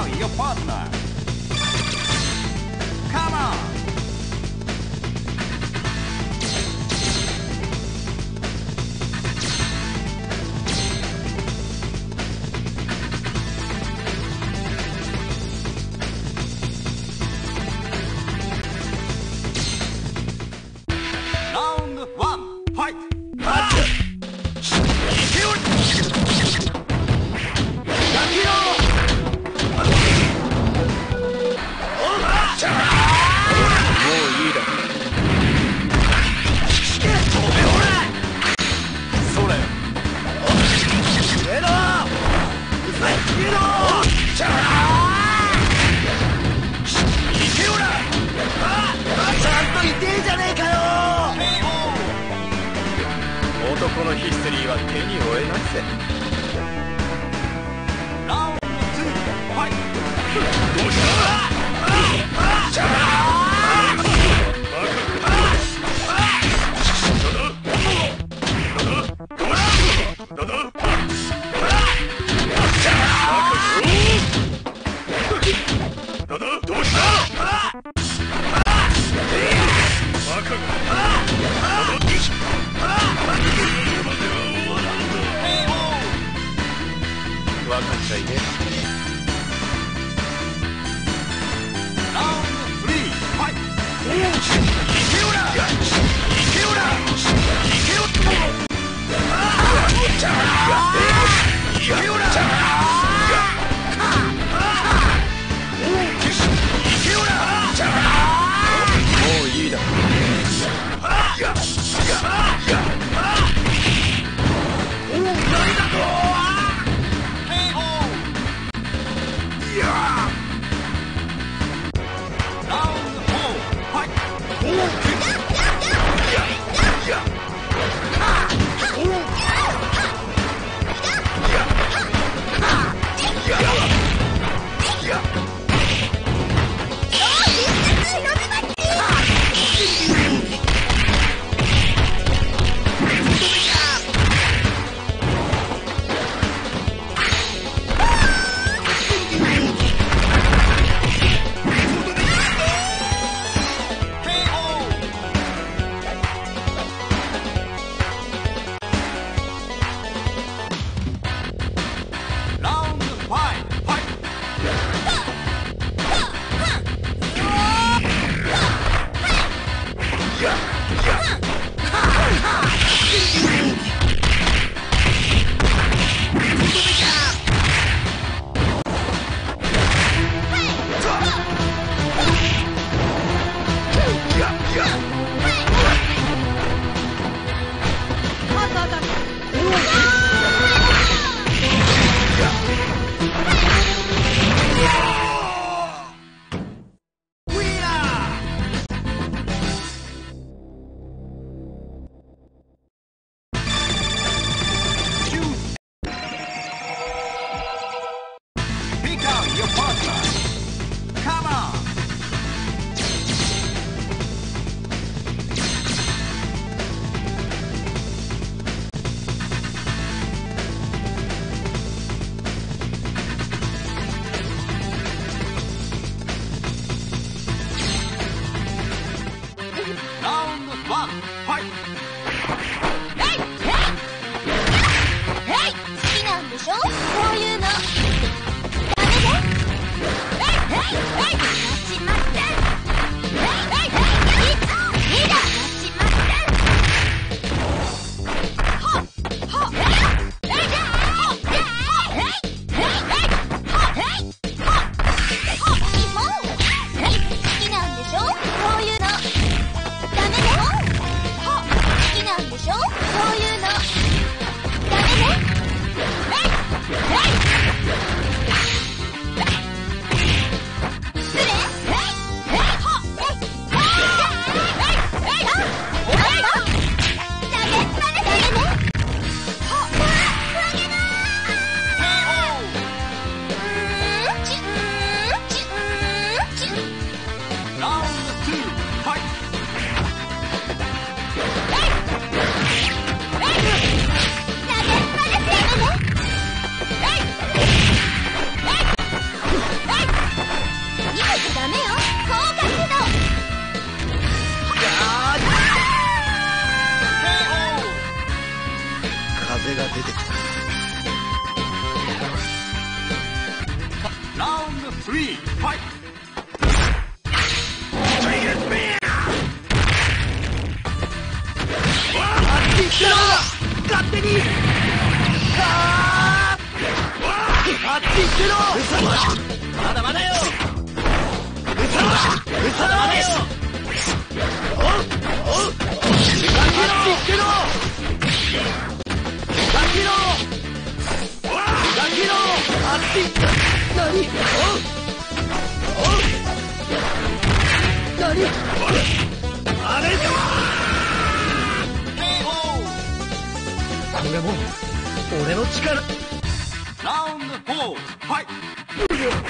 上一个胖子ステリーは手に負えないぜラウンド2ファイトどうした？ら赤ちゃいね。ランドっも俺の力。ラウンド4ファイト。